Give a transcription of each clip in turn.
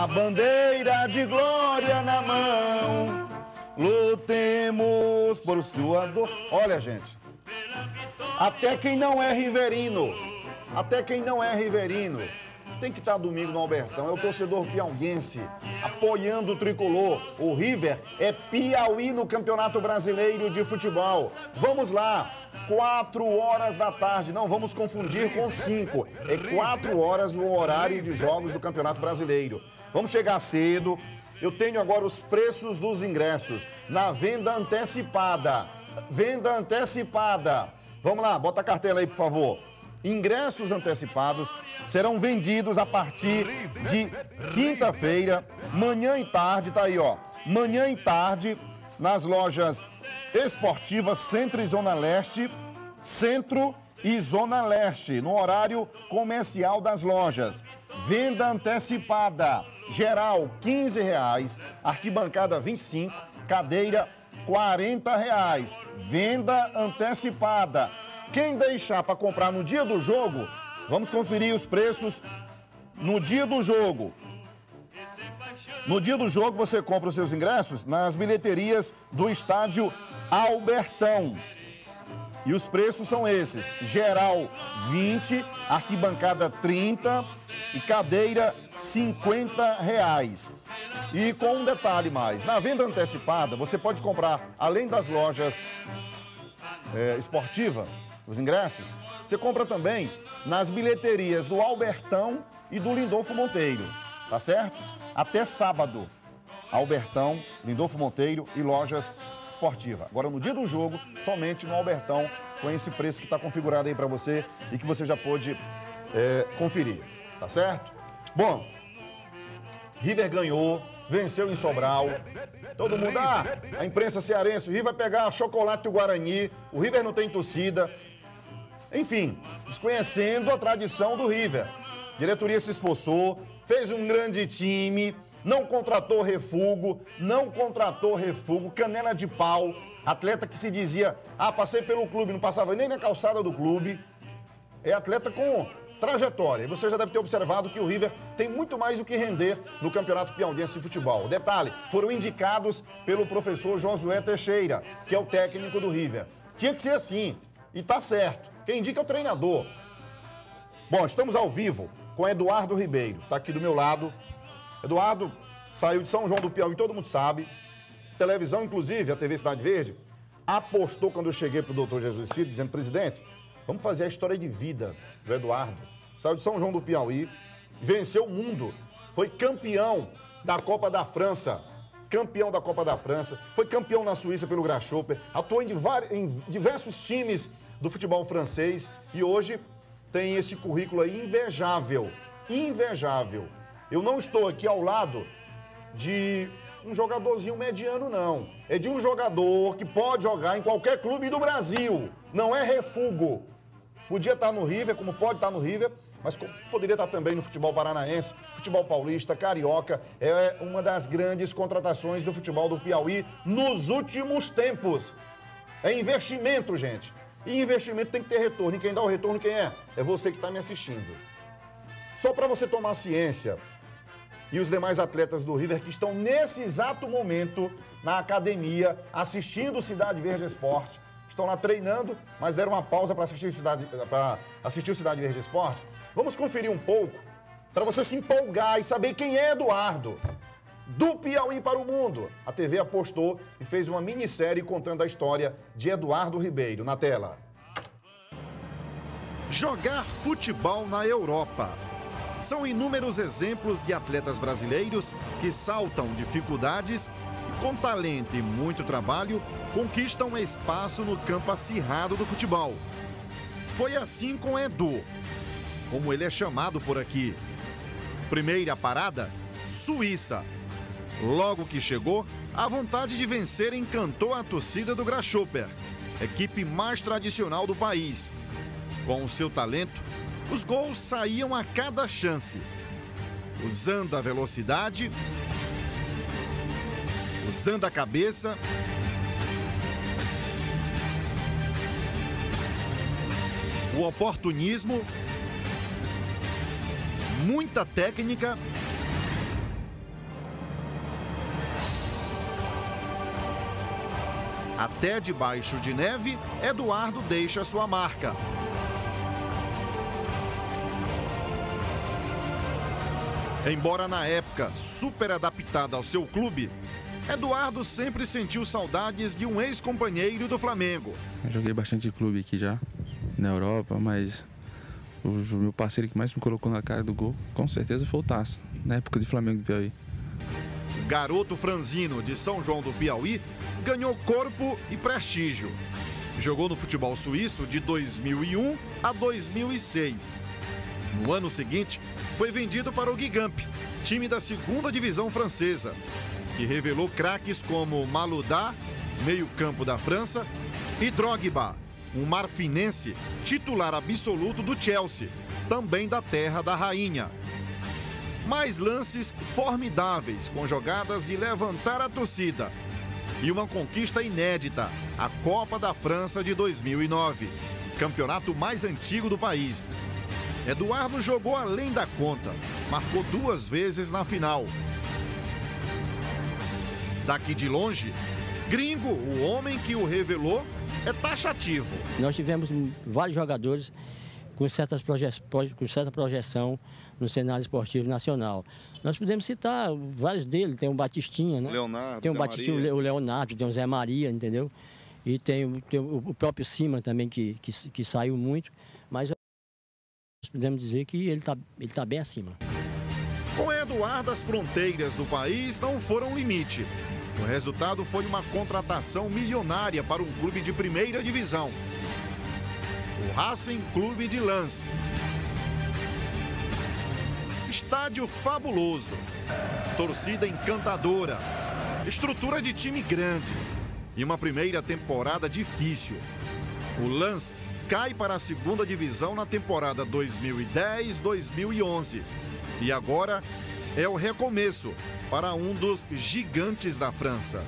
a bandeira de glória na mão. Lutemos por sua dor. Olha, gente, até quem não é riverino, até quem não é riverino, tem que estar domingo no Albertão. É o torcedor piauiense apoiando o tricolor. O River é Piauí no Campeonato Brasileiro de Futebol. Vamos lá, quatro horas da tarde. Não vamos confundir com cinco. É quatro horas o horário de jogos do Campeonato Brasileiro. Vamos chegar cedo. Eu tenho agora os preços dos ingressos na venda antecipada. Venda antecipada. Vamos lá, bota a cartela aí, por favor. Ingressos antecipados serão vendidos a partir de quinta-feira, manhã e tarde, tá aí, ó. Manhã e tarde, nas lojas esportivas Centro e Zona Leste, Centro e Zona Leste, no horário comercial das lojas. Venda antecipada, geral 15 reais, arquibancada 25, cadeira 40 reais. Venda antecipada. Quem deixar para comprar no dia do jogo, vamos conferir os preços no dia do jogo. No dia do jogo, você compra os seus ingressos nas bilheterias do estádio Albertão. E os preços são esses: geral 20, arquibancada 30 e cadeira 50 reais. E com um detalhe mais: na venda antecipada, você pode comprar, além das lojas é, esportiva, os ingressos, você compra também nas bilheterias do Albertão e do Lindolfo Monteiro, tá certo? Até sábado. Albertão, Lindolfo Monteiro e lojas esportiva. Agora, no dia do jogo, somente no Albertão, com esse preço que está configurado aí para você e que você já pôde é, conferir, tá certo? Bom, River ganhou, venceu em Sobral. Todo mundo, ah, a imprensa cearense, o River vai pegar chocolate do Guarani, o River não tem torcida. Enfim, desconhecendo a tradição do River. Diretoria se esforçou, fez um grande time, não contratou refugo, não contratou refugo, canela de pau, atleta que se dizia, ah, passei pelo clube, não passava nem na calçada do clube. É atleta com trajetória. E você já deve ter observado que o River tem muito mais o que render no Campeonato Piauiense de Futebol. Detalhe, foram indicados pelo professor Josué Teixeira, que é o técnico do River. Tinha que ser assim, e tá certo. Quem indica é o treinador. Bom, estamos ao vivo com Eduardo Ribeiro. Está aqui do meu lado. Eduardo saiu de São João do Piauí, todo mundo sabe. Televisão, inclusive, a TV Cidade Verde, apostou quando eu cheguei para o doutor Jesus Filho, dizendo, presidente, vamos fazer a história de vida do Eduardo. Saiu de São João do Piauí, venceu o mundo, foi campeão da Copa da França, campeão da Copa da França, foi campeão na Suíça pelo Grasshopper, atuou em, em diversos times do futebol francês e hoje tem esse currículo aí invejável. Invejável. Eu não estou aqui ao lado de um jogadorzinho mediano, não. É de um jogador que pode jogar em qualquer clube do Brasil. Não é refugo. Podia estar no River, como pode estar no River, mas poderia estar também no futebol paranaense, futebol paulista, carioca. É uma das grandes contratações do futebol do Piauí nos últimos tempos. É investimento, gente. E investimento tem que ter retorno. E quem dá o retorno, quem é? É você que está me assistindo. Só para você tomar ciência, e os demais atletas do River que estão nesse exato momento na academia assistindo Cidade Verde Esporte. Estão lá treinando, mas deram uma pausa para assistir, Cidade, assistir o Cidade Verde Esporte. Vamos conferir um pouco para você se empolgar e saber quem é Eduardo do Piauí para o mundo. A TV apostou e fez uma minissérie contando a história de Eduardo Ribeiro. Na tela. Jogar futebol na Europa. São inúmeros exemplos de atletas brasileiros que saltam dificuldades e, com talento e muito trabalho, conquistam espaço no campo acirrado do futebol. Foi assim com Edu, como ele é chamado por aqui. Primeira parada: Suíça Logo que chegou, a vontade de vencer encantou a torcida do Grasshopper, equipe mais tradicional do país. Com o seu talento, os gols saíam a cada chance. Usando a velocidade, usando a cabeça, o oportunismo, muita técnica Até debaixo de neve, Eduardo deixa sua marca. Embora na época super adaptado ao seu clube, Eduardo sempre sentiu saudades de um ex-companheiro do Flamengo. Eu joguei bastante clube aqui já, na Europa, mas o meu parceiro que mais me colocou na cara do gol, com certeza foi o Tasso, na época de Flamengo do Piauí. Garoto franzino de São João do Piauí ganhou corpo e prestígio. Jogou no futebol suíço de 2001 a 2006. No ano seguinte, foi vendido para o Gigamp, time da segunda divisão francesa, que revelou craques como Maludá, meio-campo da França, e Drogba, um marfinense titular absoluto do Chelsea, também da terra da rainha. Mais lances formidáveis com jogadas de levantar a torcida. E uma conquista inédita, a Copa da França de 2009, campeonato mais antigo do país. Eduardo jogou além da conta, marcou duas vezes na final. Daqui de longe, Gringo, o homem que o revelou, é taxativo. Nós tivemos vários jogadores com, certas proje com certa projeção no cenário esportivo nacional. Nós podemos citar vários deles, tem o Batistinha, né? Leonardo, tem o Zé Batistinha, Maria. o Leonardo, tem o Zé Maria, entendeu? E tem, tem o próprio Cima também, que, que, que saiu muito, mas nós podemos dizer que ele está ele tá bem acima. Com Eduardo, as fronteiras do país não foram limite. O resultado foi uma contratação milionária para um clube de primeira divisão. O Racing Clube de Lance. Estádio fabuloso. Torcida encantadora. Estrutura de time grande. E uma primeira temporada difícil. O Lance cai para a segunda divisão na temporada 2010-2011. E agora é o recomeço para um dos gigantes da França.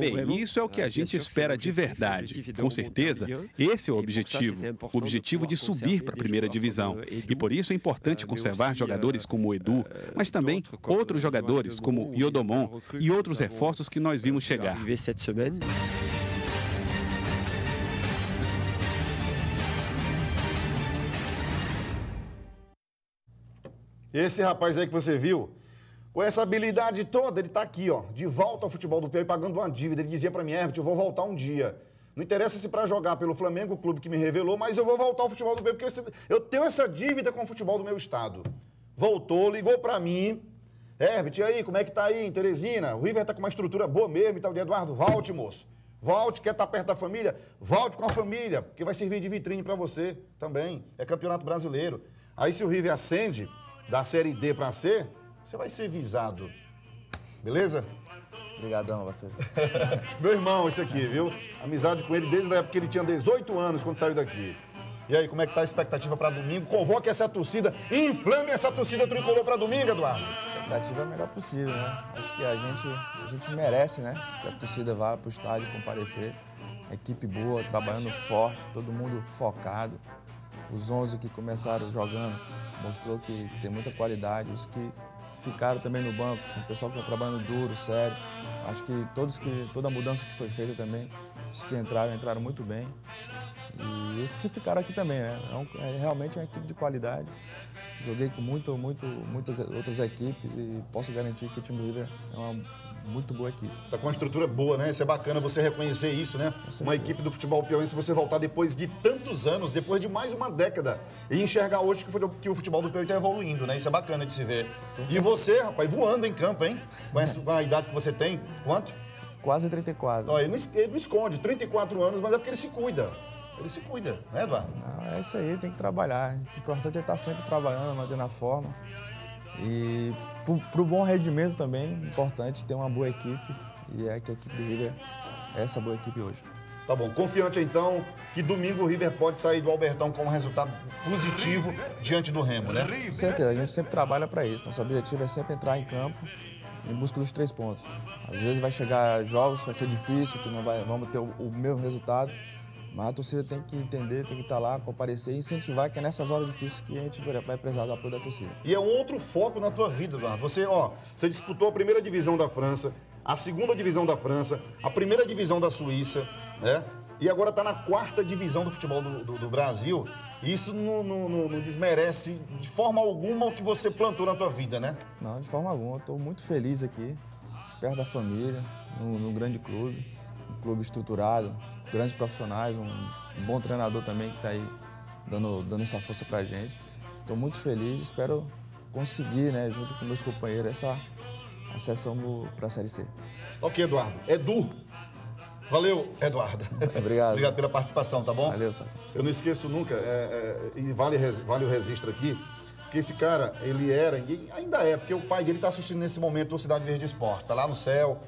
Bem, isso é o que a gente espera de verdade. Com certeza, esse é o objetivo. O objetivo de subir para a primeira divisão. E por isso é importante conservar jogadores como o Edu, mas também outros jogadores como Iodomon e outros reforços que nós vimos chegar. Esse rapaz aí que você viu, com essa habilidade toda, ele tá aqui, ó, de volta ao futebol do Piauí, pagando uma dívida. Ele dizia para mim, Herbert, eu vou voltar um dia. Não interessa se para jogar pelo Flamengo, o clube que me revelou, mas eu vou voltar ao futebol do Piauí, porque eu tenho essa dívida com o futebol do meu estado. Voltou, ligou para mim. Herbert, e aí, como é que tá aí em Teresina? O River tá com uma estrutura boa mesmo e tal. Eduardo, volte, moço. Volte, quer estar perto da família? Volte com a família, porque vai servir de vitrine para você também. É campeonato brasileiro. Aí se o River acende da Série D para C, você vai ser visado. Beleza? Obrigadão, parceiro. Meu irmão, esse aqui, viu? Amizade com ele desde a época que ele tinha 18 anos, quando saiu daqui. E aí, como é que tá a expectativa para domingo? Convoque essa torcida, inflame essa torcida tricolor para domingo, Eduardo. A expectativa é a melhor possível, né? Acho que a gente, a gente merece, né? Que a torcida vá pro estádio comparecer. Equipe boa, trabalhando forte, todo mundo focado. Os 11 que começaram jogando mostrou que tem muita qualidade. Os que ficaram também no banco, são pessoal que está trabalhando duro, sério. Acho que todos que toda a mudança que foi feita também, os que entraram entraram muito bem. E os que ficaram aqui também, né? É, um, é realmente uma equipe de qualidade. Joguei com muito, muito, muitas outras equipes e posso garantir que o time do River é uma muito boa equipe. Tá com uma estrutura boa, né? Isso é bacana você reconhecer isso, né? Uma equipe do futebol piauiense, você voltar depois de tantos anos, depois de mais uma década, e enxergar hoje que o futebol do Piauí está evoluindo, né? Isso é bacana de se ver. E você, rapaz, voando em campo, hein? Com a idade que você tem, quanto? Quase 34. Ó, ele, não, ele não esconde, 34 anos, mas é porque ele se cuida. Ele se cuida, né, Eduardo? Não, é isso aí, tem que trabalhar. O importante é estar sempre trabalhando, mantendo a forma. E para o bom rendimento também, importante ter uma boa equipe. E é que a equipe do River é essa boa equipe hoje. Tá bom. Confiante então que domingo o River pode sair do Albertão com um resultado positivo diante do Remo, né? Com certeza, a gente sempre trabalha para isso. Nosso objetivo é sempre entrar em campo em busca dos três pontos. Às vezes vai chegar jogos, vai ser difícil, que não vai, vamos ter o, o mesmo resultado. Mas a torcida tem que entender, tem que estar lá, comparecer e incentivar, que é nessas horas difíceis que a gente vai precisar do apoio da torcida. E é um outro foco na tua vida, Eduardo. Você, ó, você disputou a primeira divisão da França, a segunda divisão da França, a primeira divisão da Suíça, né? E agora está na quarta divisão do futebol do, do, do Brasil. Isso não, não, não, desmerece de forma alguma o que você plantou na tua vida, né? Não, de forma alguma. Estou muito feliz aqui, perto da família, num grande clube, um clube estruturado, grandes profissionais, um bom treinador também que está aí dando, dando essa força para a gente. Estou muito feliz, espero conseguir, né, junto com meus companheiros, essa acessão para a Série C. Ok, Eduardo. Edu. Valeu, Eduardo. Obrigado. Obrigado pela participação, tá bom? Valeu, Sá. Eu não esqueço nunca, é, é, e vale, vale o registro aqui, que esse cara, ele era, e ainda é, porque o pai dele está assistindo nesse momento o Cidade Verde Esporte, tá lá no céu.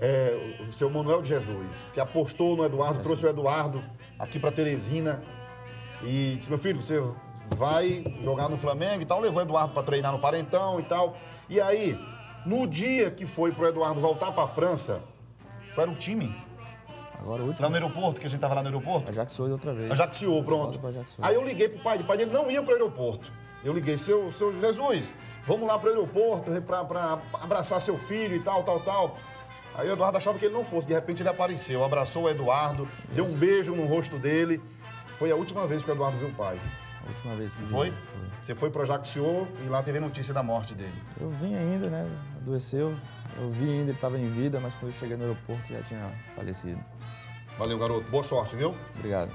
É, o seu Manuel de Jesus, que apostou no Eduardo, trouxe o Eduardo aqui para Teresina e disse: Meu filho, você vai jogar no Flamengo e tal. Levou o Eduardo para treinar no Parentão e tal. E aí, no dia que foi pro Eduardo voltar para a França, qual era o time? Agora o último. Lá no aeroporto, que a gente tava lá no aeroporto? Ajaxiou outra vez. Ajaxiou, pronto. Aí eu liguei pro pai, o pai dele não ia pro aeroporto. Eu liguei, seu, seu Jesus, vamos lá pro aeroporto pra abraçar seu filho e tal, tal, tal. Aí o Eduardo achava que ele não fosse, de repente ele apareceu, abraçou o Eduardo, Isso. deu um beijo no rosto dele. Foi a última vez que o Eduardo viu o pai. A última vez que foi? Vi, foi? Você foi pro Ajaccio e lá teve notícia da morte dele. Eu vim ainda, né? Adoeceu. Eu vi ainda, ele estava em vida, mas quando eu cheguei no aeroporto já tinha falecido. Valeu, garoto. Boa sorte, viu? Obrigado.